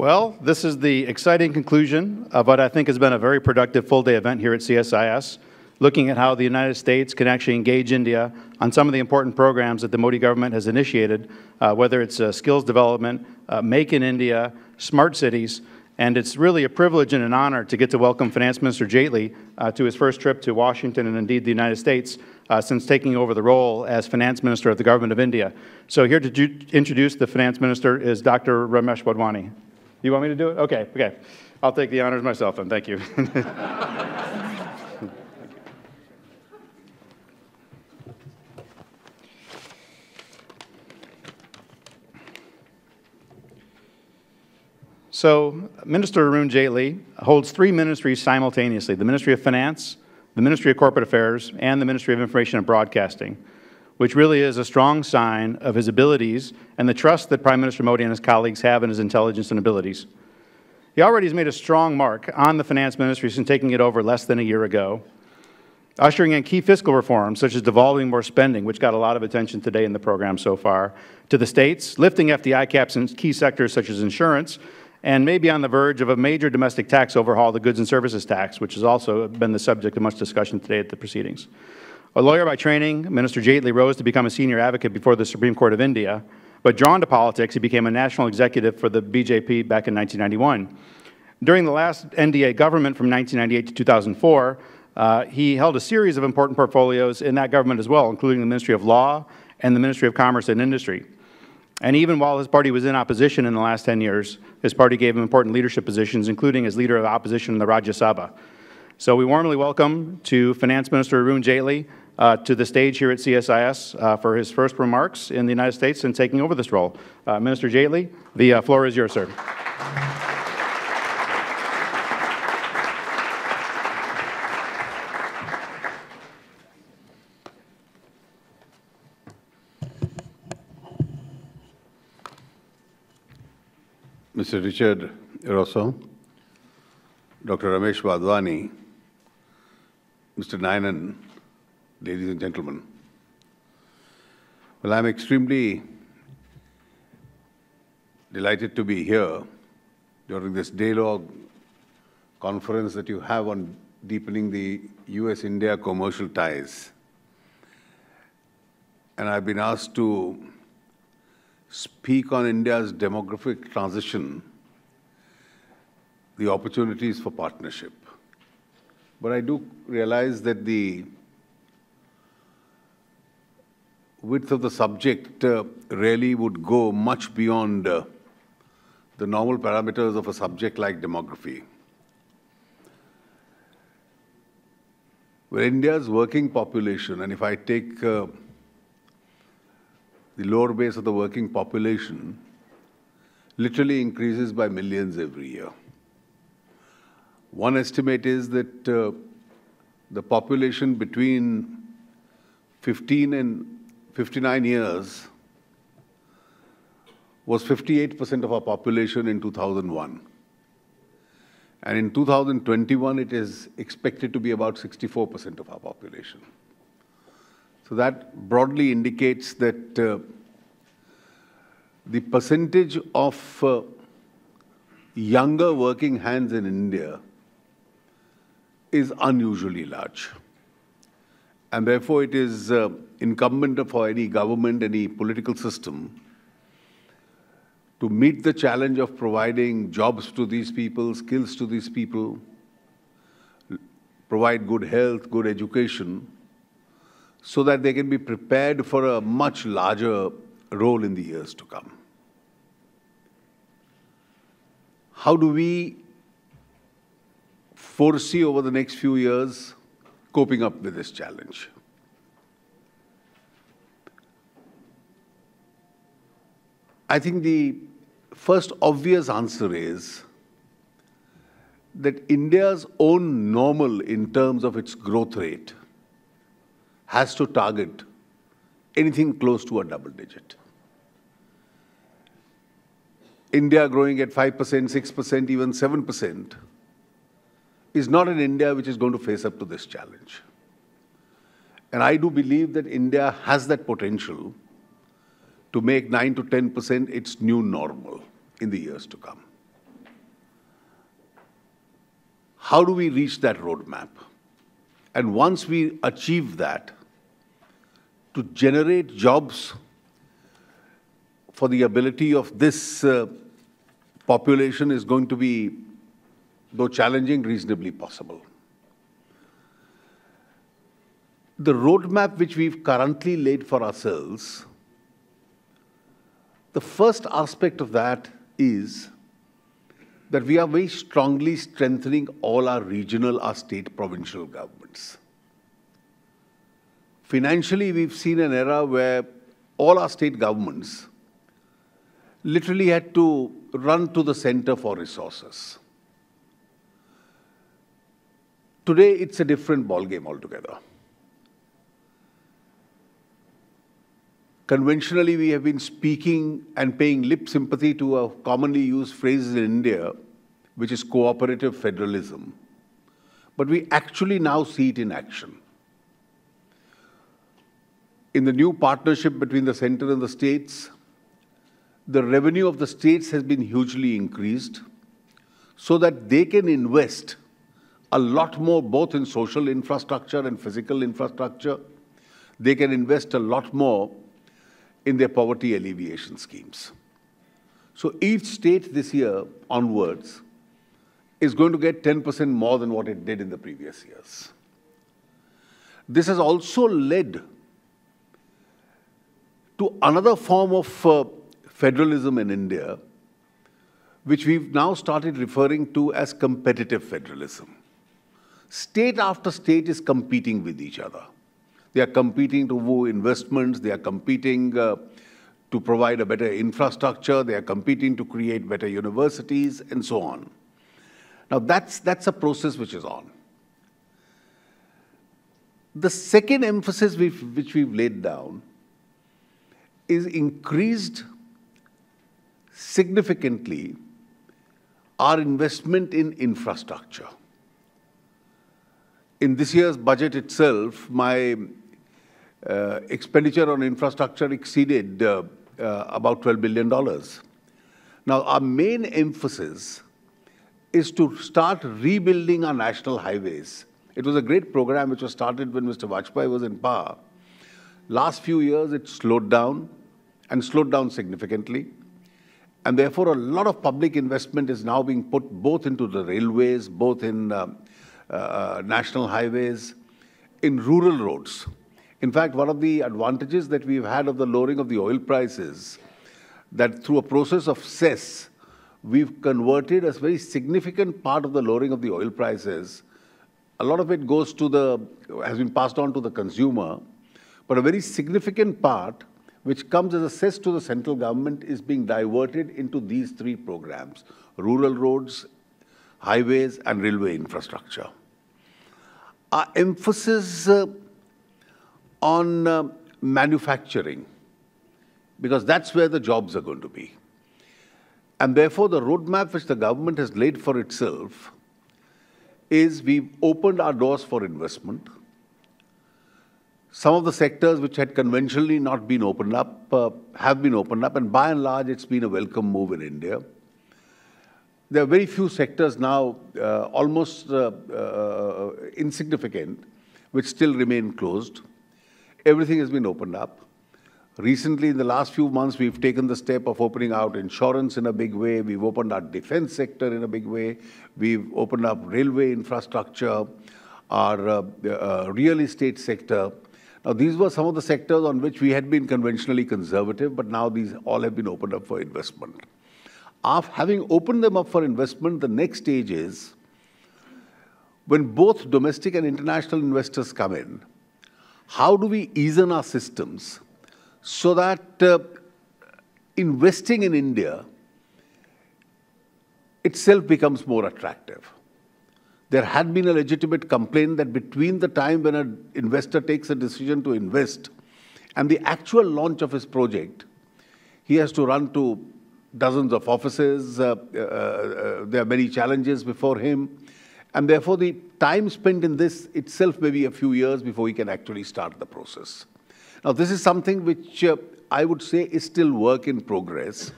Well, this is the exciting conclusion of what I think has been a very productive full-day event here at CSIS, looking at how the United States can actually engage India on some of the important programs that the Modi government has initiated, uh, whether it's uh, skills development, uh, Make in India, smart cities, and it's really a privilege and an honor to get to welcome Finance Minister Jaitley uh, to his first trip to Washington and indeed the United States uh, since taking over the role as Finance Minister of the Government of India. So here to introduce the Finance Minister is Dr. Ramesh Wadhwani. You want me to do it? Okay, okay. I'll take the honors myself then. Thank you. So, Minister Arun Jaitley holds three ministries simultaneously the Ministry of Finance, the Ministry of Corporate Affairs, and the Ministry of Information and Broadcasting, which really is a strong sign of his abilities and the trust that Prime Minister Modi and his colleagues have in his intelligence and abilities. He already has made a strong mark on the finance ministry since taking it over less than a year ago, ushering in key fiscal reforms such as devolving more spending, which got a lot of attention today in the program so far, to the states, lifting FDI caps in key sectors such as insurance, and may be on the verge of a major domestic tax overhaul, the goods and services tax, which has also been the subject of much discussion today at the proceedings. A lawyer by training, Minister Jaitley rose to become a senior advocate before the Supreme Court of India, but drawn to politics, he became a national executive for the BJP back in 1991. During the last NDA government from 1998 to 2004, uh, he held a series of important portfolios in that government as well, including the Ministry of Law and the Ministry of Commerce and Industry. And even while his party was in opposition in the last 10 years, his party gave him important leadership positions, including as leader of opposition in the Rajya Sabha. So we warmly welcome to Finance Minister Arun Jaitley uh, to the stage here at CSIS uh, for his first remarks in the United States and taking over this role. Uh, Minister Jaitley, the uh, floor is yours, sir. Mr. Richard Rossow, Dr. Ramesh Wadhwani, Mr. Nayanan, ladies and gentlemen. Well, I'm extremely delighted to be here during this dialogue conference that you have on deepening the U.S.-India commercial ties. And I've been asked to speak on India's demographic transition, the opportunities for partnership. But I do realize that the width of the subject uh, really would go much beyond uh, the normal parameters of a subject like demography. Where India's working population, and if I take uh, the lower base of the working population literally increases by millions every year. One estimate is that uh, the population between 15 and 59 years was 58% of our population in 2001. And in 2021, it is expected to be about 64% of our population. So that broadly indicates that uh, the percentage of uh, younger working hands in India is unusually large. And therefore, it is uh, incumbent for any government, any political system, to meet the challenge of providing jobs to these people, skills to these people, provide good health, good education, so that they can be prepared for a much larger role in the years to come. How do we foresee over the next few years coping up with this challenge? I think the first obvious answer is that India's own normal in terms of its growth rate has to target anything close to a double digit. India growing at 5%, 6%, even 7% is not an India which is going to face up to this challenge. And I do believe that India has that potential to make 9 to 10% its new normal in the years to come. how do we reach that roadmap? And once we achieve that, to generate jobs for the ability of this uh, population is going to be, though challenging, reasonably possible. The roadmap which we've currently laid for ourselves, the first aspect of that is that we are very strongly strengthening all our regional, our state, provincial governments. Financially, we've seen an era where all our state governments literally had to run to the center for resources. Today, it's a different ballgame altogether. Conventionally, we have been speaking and paying lip sympathy to a commonly used phrase in India, which is cooperative federalism. But we actually now see it in action. In the new partnership between the center and the states, the revenue of the states has been hugely increased so that they can invest a lot more both in social infrastructure and physical infrastructure. They can invest a lot more in their poverty alleviation schemes. So each state this year onwards is going to get 10% more than what it did in the previous years. This has also led to another form of uh, federalism in India, which we've now started referring to as competitive federalism. State after state is competing with each other. They are competing to woo investments. They are competing uh, to provide a better infrastructure. They are competing to create better universities and so on. Now, that's, that's a process which is on. The second emphasis we've, which we've laid down is increased significantly our investment in infrastructure. In this year's budget itself, my expenditure on infrastructure exceeded uh, uh, about $12 billion. Now, our main emphasis is to start rebuilding our national highways. It was a great program which was started when Mr. Vajpayee was in power. Last few years, it slowed down and slowed down significantly. And therefore, a lot of public investment is now being put both into the railways, both in uh, uh, national highways, in rural roads. In fact, one of the advantages that we've had of the lowering of the oil prices, that through a process of cess, we've converted a very significant part of the lowering of the oil prices. A lot of it goes to the, has been passed on to the consumer, but a very significant part, which comes as a cess to the central government, is being diverted into these three programs, rural roads, highways, and railway infrastructure. Our emphasis uh, on uh, manufacturing, because that's where the jobs are going to be. And therefore, the roadmap which the government has laid for itself is we've opened our doors for investment. Some of the sectors which had conventionally not been opened up uh, have been opened up, and by and large, it's been a welcome move in India. There are very few sectors now, uh, almost uh, uh insignificant, which still remain closed everything has been opened up. Recently, in the last few months, we've taken the step of opening out insurance in a big way. We've opened our defense sector in a big way. We've opened up railway infrastructure, our uh, uh, real estate sector. Now, these were some of the sectors on which we had been conventionally conservative, but now these all have been opened up for investment. After having opened them up for investment, the next stage is when both domestic and international investors come in, how do we ease in our systems so that uh, investing in India itself becomes more attractive? There had been a legitimate complaint that between the time when an investor takes a decision to invest and the actual launch of his project, he has to run to dozens of offices. Uh, uh, uh, there are many challenges before him. And therefore, the time spent in this itself may be a few years before we can actually start the process. Now, this is something which uh, I would say is still work in progress.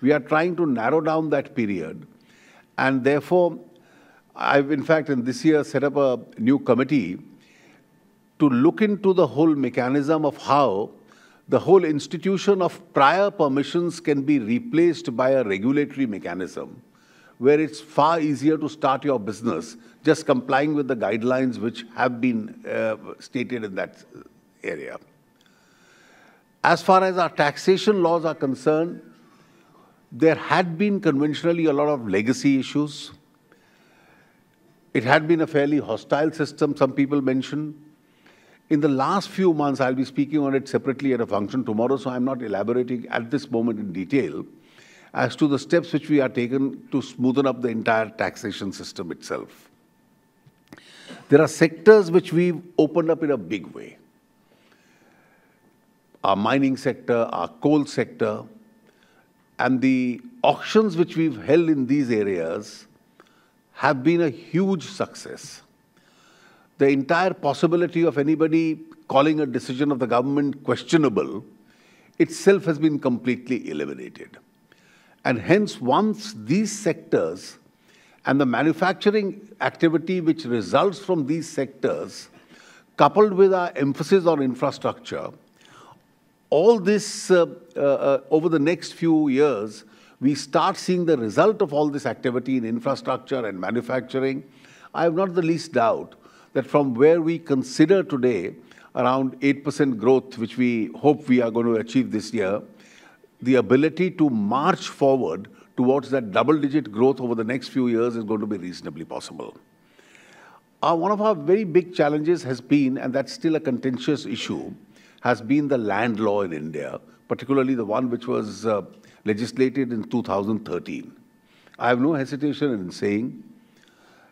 We are trying to narrow down that period, and therefore, I've, in fact, in this year set up a new committee to look into the whole mechanism of how the whole institution of prior permissions can be replaced by a regulatory mechanism where it's far easier to start your business just complying with the guidelines which have been uh, stated in that area. As far as our taxation laws are concerned, there had been conventionally a lot of legacy issues. It had been a fairly hostile system, some people mention. In the last few months, I'll be speaking on it separately at a function tomorrow, so I'm not elaborating at this moment in detail as to the steps which we are taken to smoothen up the entire taxation system itself. There are sectors which we've opened up in a big way. Our mining sector, our coal sector, and the auctions which we've held in these areas have been a huge success. The entire possibility of anybody calling a decision of the government questionable itself has been completely eliminated. And hence, once these sectors and the manufacturing activity which results from these sectors, coupled with our emphasis on infrastructure, all this uh, uh, over the next few years, we start seeing the result of all this activity in infrastructure and manufacturing. I have not the least doubt that from where we consider today around 8% growth, which we hope we are going to achieve this year, the ability to march forward towards that double-digit growth over the next few years is going to be reasonably possible. Uh, one of our very big challenges has been, and that's still a contentious issue, has been the land law in India, particularly the one which was uh, legislated in 2013. I have no hesitation in saying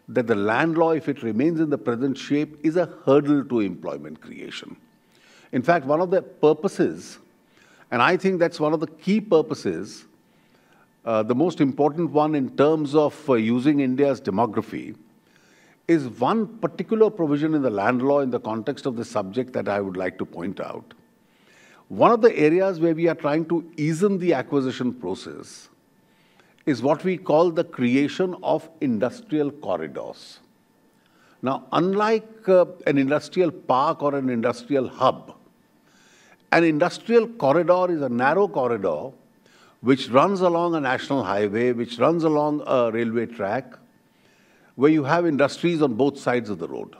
that the land law, if it remains in the present shape, is a hurdle to employment creation. In fact, one of the purposes, and I think that's one of the key purposes, uh, the most important one in terms of uh, using India's demography, is one particular provision in the land law in the context of the subject that I would like to point out. One of the areas where we are trying to ease in the acquisition process is what we call the creation of industrial corridors. Now, unlike uh, an industrial park or an industrial hub, an industrial corridor is a narrow corridor which runs along a national highway, which runs along a railway track, where you have industries on both sides of the road.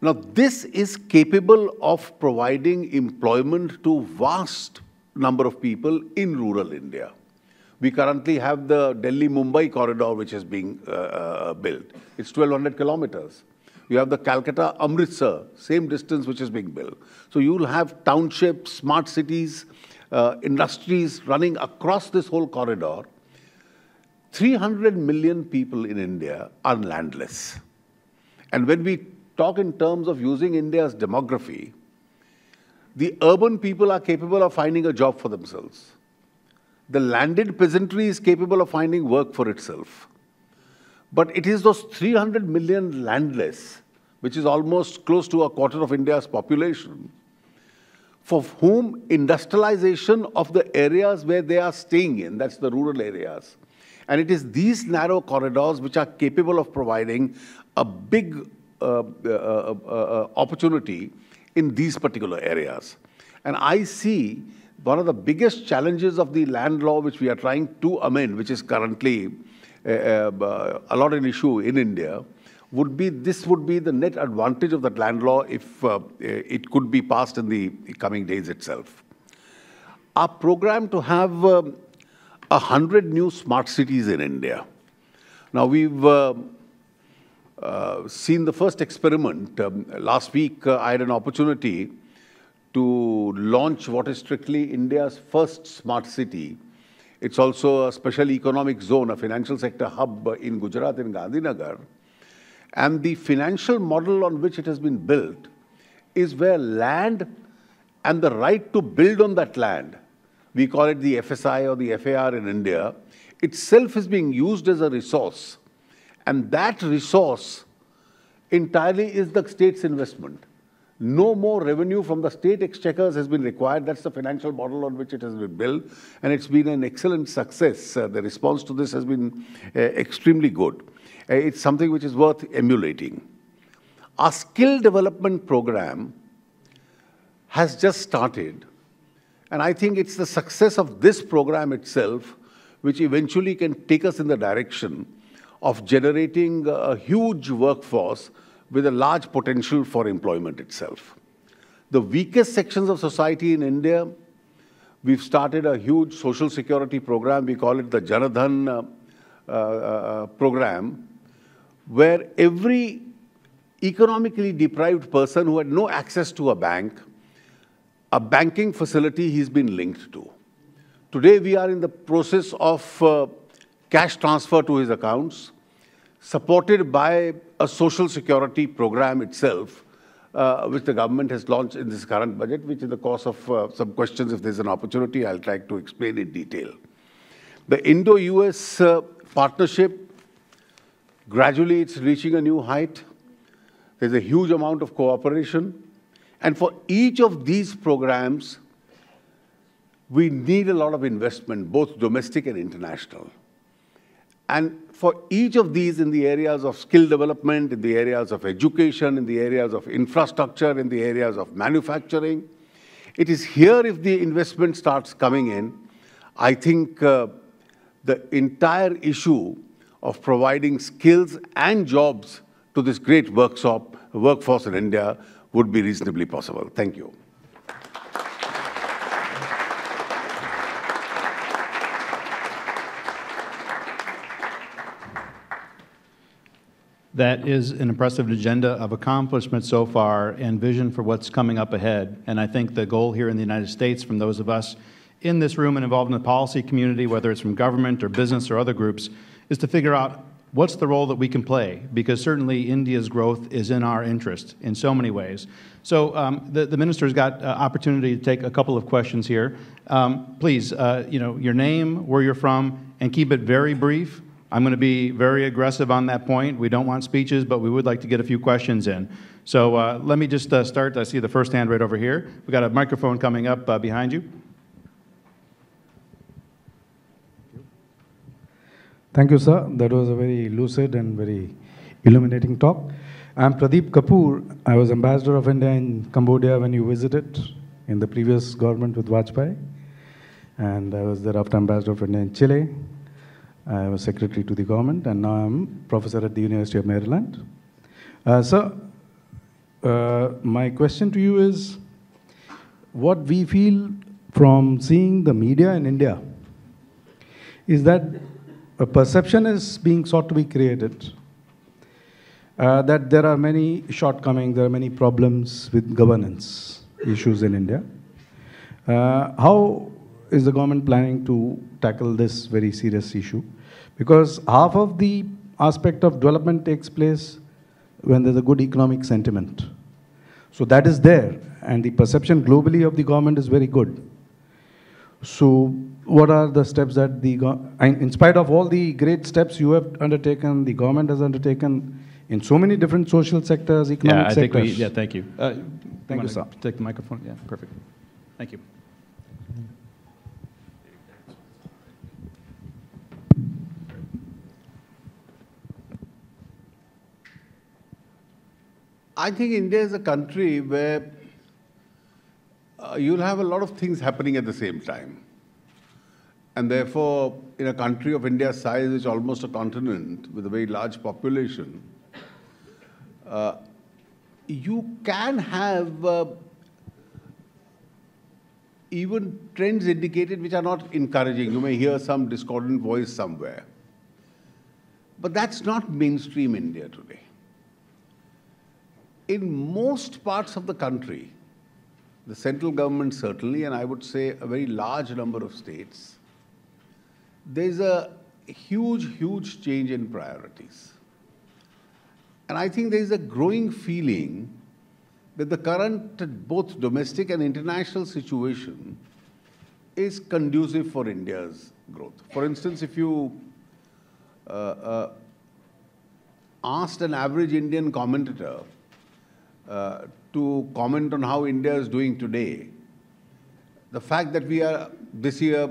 Now, this is capable of providing employment to vast number of people in rural India. We currently have the Delhi-Mumbai corridor, which is being uh, uh, built. It's 1,200 kilometers. You have the Calcutta-Amritsar, same distance which is being built. So you'll have townships, smart cities, uh, industries running across this whole corridor 300 million people in India are landless. And when we talk in terms of using India's demography, the urban people are capable of finding a job for themselves. The landed peasantry is capable of finding work for itself. But it is those 300 million landless, which is almost close to a quarter of India's population, for whom industrialization of the areas where they are staying in, that's the rural areas, and it is these narrow corridors which are capable of providing a big uh, uh, uh, uh, opportunity in these particular areas. And I see one of the biggest challenges of the land law which we are trying to amend, which is currently uh, uh, a lot an issue in India, would be this would be the net advantage of that land law if it could be passed in the coming days itself. Our program to have um, 100 new smart cities in India. Now, we've uh, uh, seen the first experiment. Um, last week, uh, I had an opportunity to launch what is strictly India's first smart city. It's also a special economic zone, a financial sector hub in Gujarat, in Gandhinagar. And the financial model on which it has been built is where land and the right to build on that land we call it the FSI or the FAR in India, itself is being used as a resource. And that resource entirely is the state's investment. No more revenue from the state exchequers has been required. That's the financial model on which it has been built, and it's been an excellent success. Uh, the response to this has been uh, extremely good. Uh, it's something which is worth emulating. Our skill development program has just started, and I think it's the success of this program itself which eventually can take us in the direction of generating a huge workforce with a large potential for employment itself. The weakest sections of society in India, we've started a huge social security program. We call it the Jan Dhan uh, uh, uh, program, where every economically deprived person who had no access to a bank, a banking facility he's been linked to. Today, we are in the process of uh, cash transfer to his accounts, supported by a social security program itself, uh, which the government has launched in this current budget, which in the course of uh, some questions, if there's an opportunity, I'll try to explain in detail. The Indo-US uh, partnership, gradually it's reaching a new height. There's a huge amount of cooperation. And for each of these programs, we need a lot of investment, both domestic and international. And for each of these in the areas of skill development, in the areas of education, in the areas of infrastructure, in the areas of manufacturing, it is here if the investment starts coming in, I think uh, the entire issue of providing skills and jobs to this great workshop, workforce in India would be reasonably possible. Thank you. That is an impressive agenda of accomplishment so far and vision for what's coming up ahead. And I think the goal here in the United States from those of us in this room and involved in the policy community, whether it's from government or business or other groups, is to figure out what's the role that we can play? Because certainly India's growth is in our interest in so many ways. So um, the, the minister's got uh, opportunity to take a couple of questions here. Um, please, uh, you know, your name, where you're from, and keep it very brief. I'm going to be very aggressive on that point. We don't want speeches, but we would like to get a few questions in. So uh, let me just uh, start. I see the first hand right over here. We've got a microphone coming up uh, behind you. Thank you, sir. That was a very lucid and very illuminating talk. I'm Pradeep Kapur. I was ambassador of India in Cambodia when you visited in the previous government with Vajpayee. And I was thereafter ambassador of India in Chile I was secretary to the government, and now I'm professor at the University of Maryland. Uh, so, uh, my question to you is what we feel from seeing the media in India is that a perception is being sought to be created uh, that there are many shortcomings, there are many problems with governance issues in India. Uh, how is the government planning to tackle this very serious issue? Because half of the aspect of development takes place when there's a good economic sentiment. So that is there, and the perception globally of the government is very good. So what are the steps that the, in spite of all the great steps you have undertaken, the government has undertaken in so many different social sectors, economic yeah, I sectors. Think we, yeah, thank you. Uh, thank you, sir. Take the microphone. Yeah, perfect. Thank you. I think India is a country where uh, you'll have a lot of things happening at the same time. And therefore, in a country of India's size, which is almost a continent with a very large population, uh, you can have uh, even trends indicated which are not encouraging. You may hear some discordant voice somewhere. But that's not mainstream India today in most parts of the country, the central government certainly, and I would say a very large number of states, there's a huge, huge change in priorities. And I think there's a growing feeling that the current both domestic and international situation is conducive for India's growth. For instance, if you uh, uh, asked an average Indian commentator uh, to comment on how India is doing today. The fact that we are this year,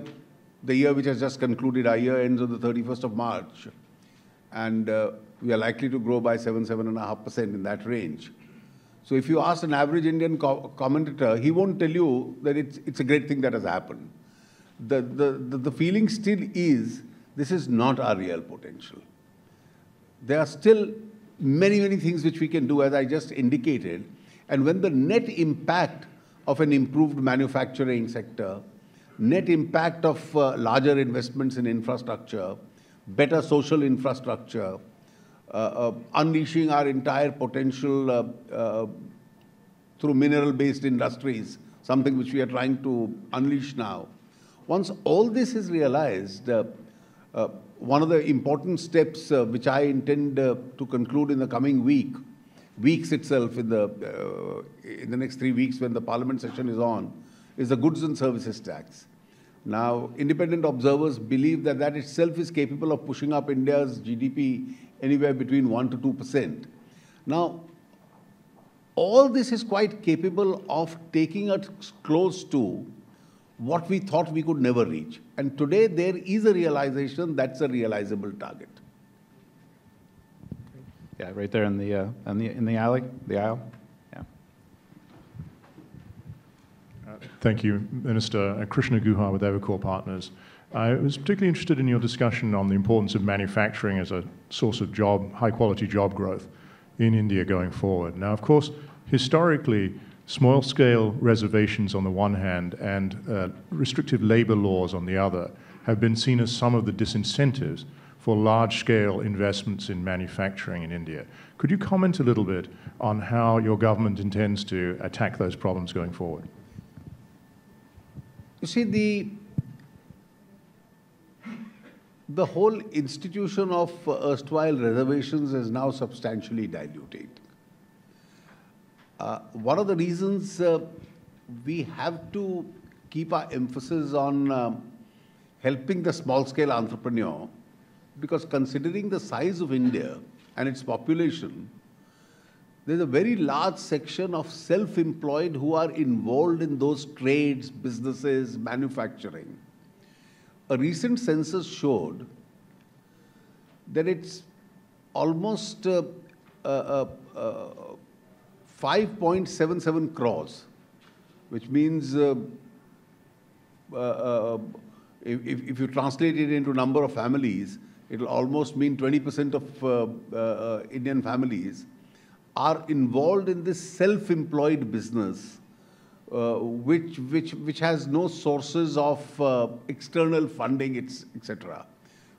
the year which has just concluded, our year ends on the 31st of March, and uh, we are likely to grow by 7, 7.5% in that range. So if you ask an average Indian co commentator, he won't tell you that it's, it's a great thing that has happened. The, the, the, the feeling still is this is not our real potential. There are still many, many things which we can do, as I just indicated. And when the net impact of an improved manufacturing sector, net impact of uh, larger investments in infrastructure, better social infrastructure, uh, uh, unleashing our entire potential uh, uh, through mineral-based industries, something which we are trying to unleash now. Once all this is realized, uh, one of the important steps which I intend to conclude in the coming week, weeks itself, in the, in the next three weeks when the parliament session is on, is the goods and services tax. Now, independent observers believe that that itself is capable of pushing up India's GDP anywhere between 1 to 2%. Now, all this is quite capable of taking us close to what we thought we could never reach. And today there is a realization that's a realizable target. Yeah, right there in the, uh, in the, in the alley, the aisle. Yeah. Uh, thank you, Minister. Krishna Guha with Evercore Partners. I was particularly interested in your discussion on the importance of manufacturing as a source of job, high quality job growth in India going forward. Now, of course, historically, small scale reservations on the one hand and uh, restrictive labor laws on the other have been seen as some of the disincentives for large scale investments in manufacturing in India. Could you comment a little bit on how your government intends to attack those problems going forward? You see, the, the whole institution of erstwhile reservations is now substantially diluted. Uh, one of the reasons uh, we have to keep our emphasis on uh, helping the small scale entrepreneur because considering the size of India and its population, there's a very large section of self employed who are involved in those trades, businesses, manufacturing. A recent census showed that it's almost uh, uh, uh, 5.77 crores, which means uh, uh, uh, if, if you translate it into number of families, it'll almost mean 20% of Indian families are involved in this self-employed business, uh, which, which, which has no sources of external funding, etc.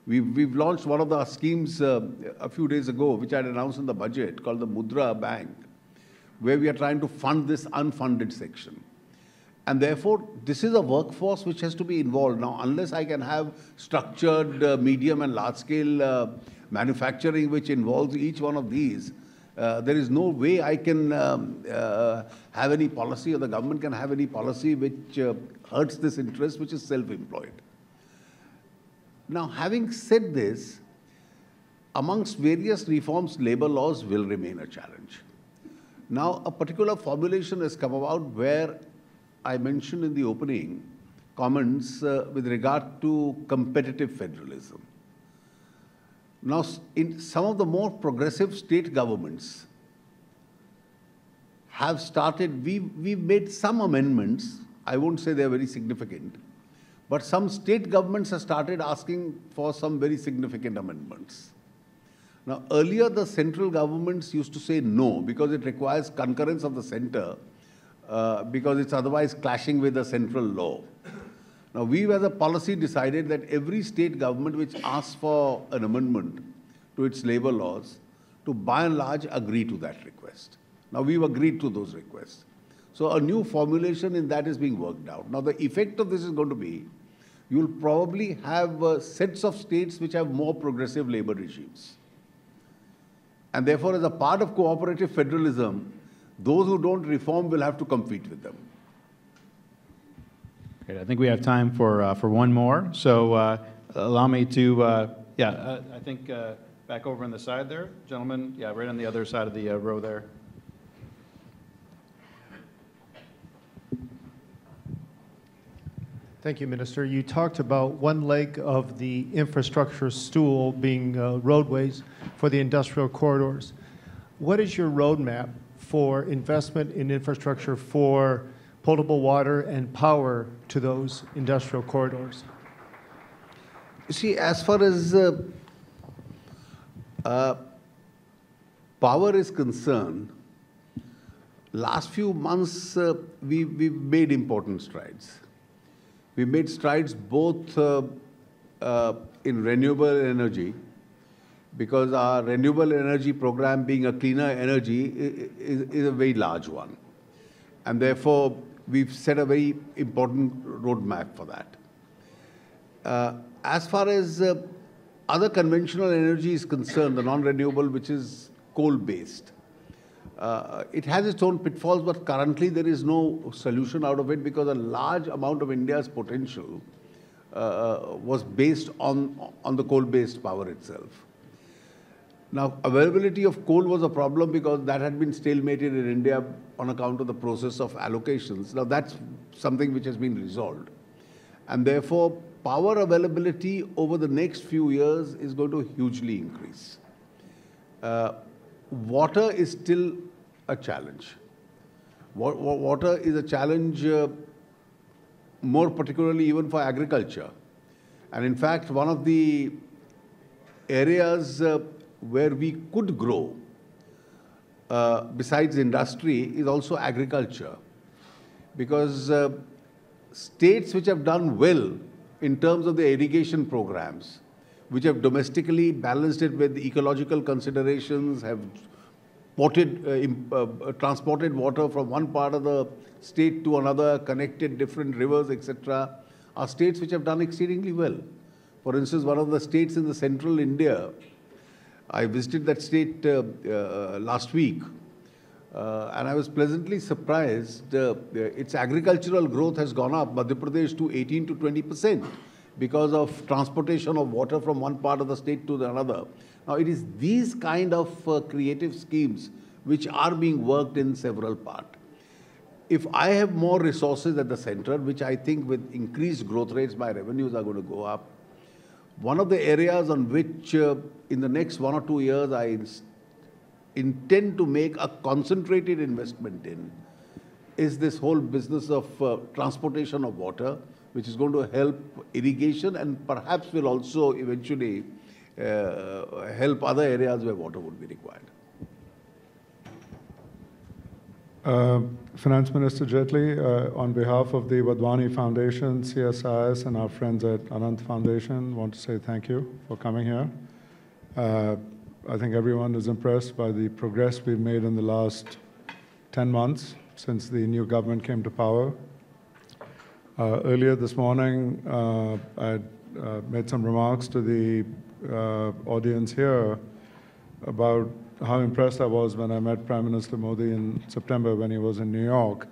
We've, we've launched one of the schemes a few days ago, which I had announced in the budget, called the Mudra Bank where we are trying to fund this unfunded section. And therefore, this is a workforce which has to be involved. Now, unless I can have structured uh, medium and large scale uh, manufacturing which involves each one of these, uh, there is no way I can um, uh, have any policy or the government can have any policy which uh, hurts this interest, which is self-employed. Now, having said this, amongst various reforms, labor laws will remain a challenge. Now, a particular formulation has come about where I mentioned in the opening comments uh, with regard to competitive federalism. Now, in some of the more progressive state governments have started, we, we've made some amendments. I won't say they're very significant, but some state governments have started asking for some very significant amendments. Now, earlier the central governments used to say no because it requires concurrence of the center uh, because it's otherwise clashing with the central law. Now, we as a policy decided that every state government which asks for an amendment to its labor laws to by and large agree to that request. Now, we've agreed to those requests. So a new formulation in that is being worked out. Now, the effect of this is going to be you'll probably have uh, sets of states which have more progressive labor regimes. And therefore, as a part of cooperative federalism, those who don't reform will have to compete with them. Great. I think we have time for, uh, for one more. So uh, allow me to, uh, yeah, uh, I think uh, back over on the side there, gentlemen. Yeah, right on the other side of the uh, row there. Thank you, Minister. You talked about one leg of the infrastructure stool being roadways for the industrial corridors. What is your roadmap for investment in infrastructure for potable water and power to those industrial corridors? You see, as far as uh, uh, power is concerned, last few months uh, we, we've made important strides. We made strides both uh, uh, in renewable energy, because our renewable energy program being a cleaner energy is, is a very large one. And therefore, we've set a very important roadmap for that. Uh, as far as uh, other conventional energy is concerned, the non-renewable, which is coal-based, uh, it has its own pitfalls, but currently there is no solution out of it because a large amount of India's potential uh, was based on, on the coal-based power itself. Now, availability of coal was a problem because that had been stalemated in India on account of the process of allocations. Now, that's something which has been resolved. And therefore, power availability over the next few years is going to hugely increase. Uh, water is still a challenge. Water is a challenge uh, more particularly even for agriculture. And in fact, one of the areas uh, where we could grow uh, besides industry is also agriculture. Because uh, states which have done well in terms of the irrigation programs, which have domestically balanced it with ecological considerations, have ported, uh, uh, transported water from one part of the state to another, connected different rivers, etc., are states which have done exceedingly well. For instance, one of the states in the central India, I visited that state uh, uh, last week, uh, and I was pleasantly surprised. Uh, its agricultural growth has gone up, Madhya Pradesh, to 18 to 20 percent because of transportation of water from one part of the state to the another. Now, it is these kind of uh, creative schemes which are being worked in several parts. If I have more resources at the center, which I think with increased growth rates, my revenues are going to go up. One of the areas on which uh, in the next one or two years I intend to make a concentrated investment in is this whole business of uh, transportation of water, which is going to help irrigation and perhaps will also eventually uh, help other areas where water would be required. Uh, Finance Minister Jaitley, uh, on behalf of the Wadhwani Foundation, CSIS, and our friends at Anant Foundation, want to say thank you for coming here. Uh, I think everyone is impressed by the progress we've made in the last 10 months since the new government came to power. Uh, earlier this morning, uh, I made some remarks to the audience here about how impressed I was when I met Prime Minister Modi in September when he was in New York.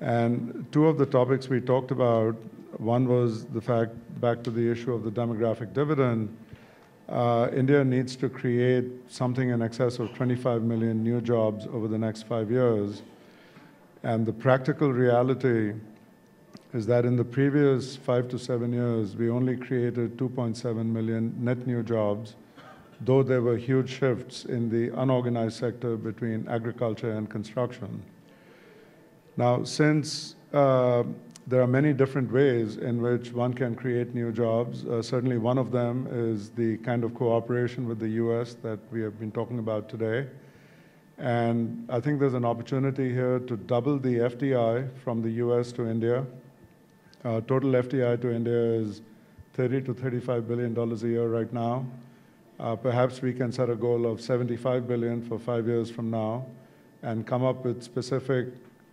And two of the topics we talked about, one was the fact, back to the issue of the demographic dividend, uh, India needs to create something in excess of 25 million new jobs over the next five years. And the practical reality is that in the previous five to seven years, we only created 2.7 million net new jobs, though there were huge shifts in the unorganized sector between agriculture and construction. Now, since uh, there are many different ways in which one can create new jobs, uh, certainly one of them is the kind of cooperation with the US that we have been talking about today. And I think there's an opportunity here to double the FDI from the US to India uh, total FDI to India is 30 to 35 billion dollars a year right now. Uh, perhaps we can set a goal of 75 billion for five years from now and come up with specific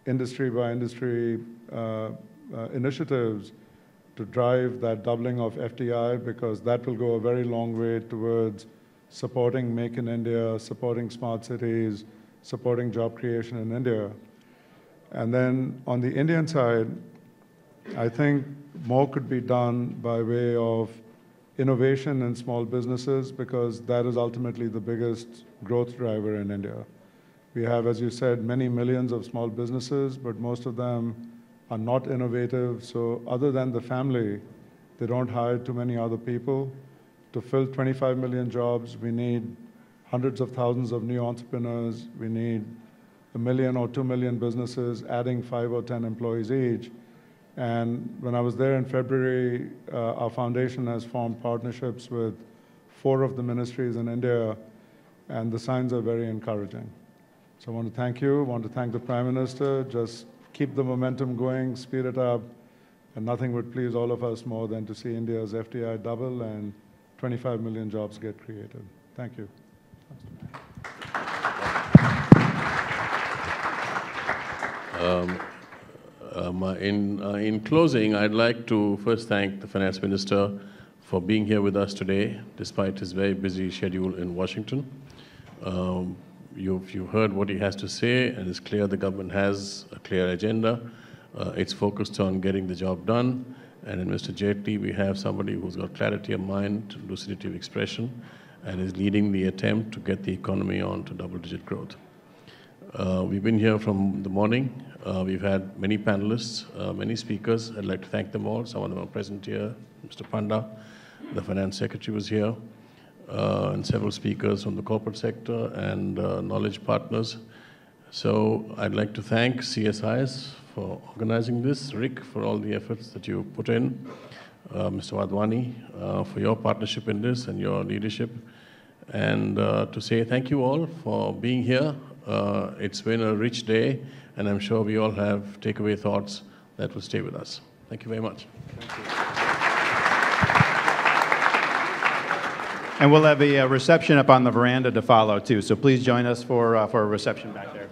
industry by industry uh, uh initiatives to drive that doubling of FDI because that will go a very long way towards supporting Make in India, supporting smart cities, supporting job creation in India. And then on the Indian side, I think more could be done by way of innovation in small businesses because that is ultimately the biggest growth driver in India. We have, as you said, many millions of small businesses, but most of them are not innovative. So, other than the family, they don't hire too many other people. To fill 25 million jobs, we need hundreds of thousands of new entrepreneurs. We need a million or two million businesses, adding five or 10 employees each. And when I was there in February, uh, our foundation has formed partnerships with four of the ministries in India, and the signs are very encouraging. So I want to thank you. I want to thank the Prime Minister. Just keep the momentum going, speed it up, and nothing would please all of us more than to see India's FDI double and 25 million jobs get created. Thank you. Um, uh, in, uh, in closing, I'd like to first thank the Finance Minister for being here with us today, despite his very busy schedule in Washington. Um, you've, you've heard what he has to say, and it's clear the government has a clear agenda. Uh, it's focused on getting the job done. And in Mr. Jaitley, we have somebody who's got clarity of mind, lucidity of expression, and is leading the attempt to get the economy on to double-digit growth. Uh, we've been here from the morning. Uh, we've had many panelists, uh, many speakers. I'd like to thank them all. Some of them are present here. Mr. Panda, the finance secretary, was here, uh, and several speakers from the corporate sector and uh, knowledge partners. So I'd like to thank CSIS for organizing this, Rick for all the efforts that you put in, uh, Mr. Wadhwani uh, for your partnership in this and your leadership, and to say thank you all for being here. Uh, it's been a rich day, and I'm sure we all have takeaway thoughts that will stay with us. Thank you very much. And we'll have a uh, reception up on the veranda to follow, too. So please join us for, uh, for a reception back there.